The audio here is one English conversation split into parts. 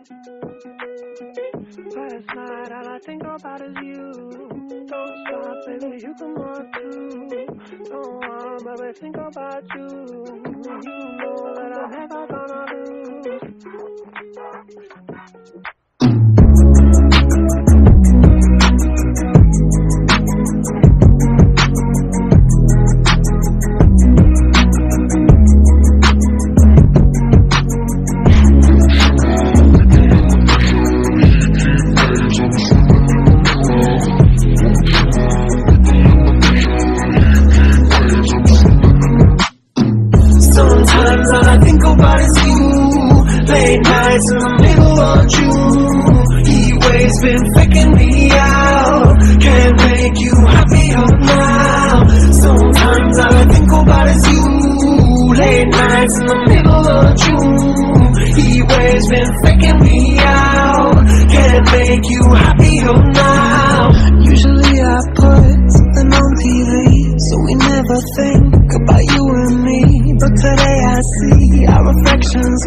Last night, all I think about is you. Don't stop, baby, you can walk too. Don't want, baby, think about you. You know that I'm never gonna Nights in the middle of June. He waves been faking me out. Can't make you happier now. Sometimes all I think about is you. Late nights in the middle of June. He waves been faking me out. Can't make you happier now. Usually I put something on TV, so we never think about you and me. But today I see our reflections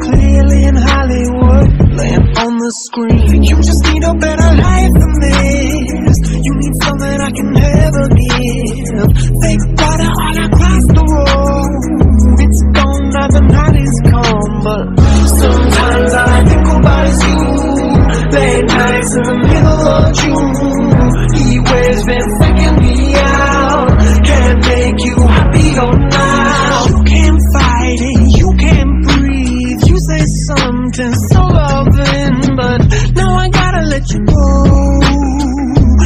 the screen. You just need a better life than this. You need something I can never give. Fake water all across the road. It's gone now the night is come, but Sometimes I think about is you. Late nights in the middle of June. He waves been something so loving, but now I gotta let you go.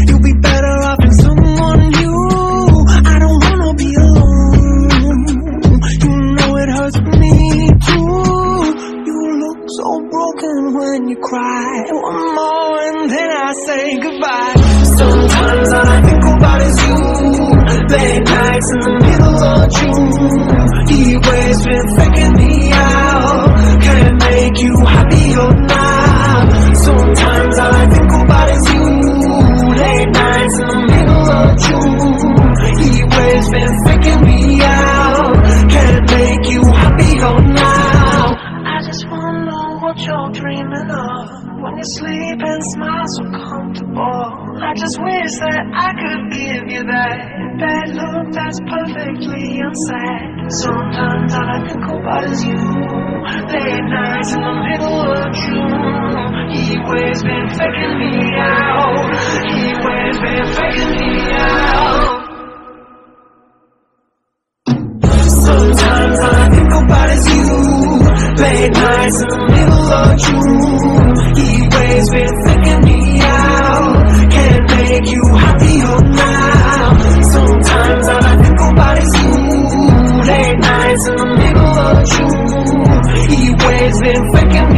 You'll be better off in someone new. I don't wanna be alone. You know it hurts me too. You look so broken when you cry. One more and then I say goodbye. Dreaming of when you sleep and smile so comfortable. I just wish that I could give you that that look that's perfectly unsaid. Sometimes all I think about is you. Late nights in the middle of June. He waves been faking me out. He waves been faking me Late nights in the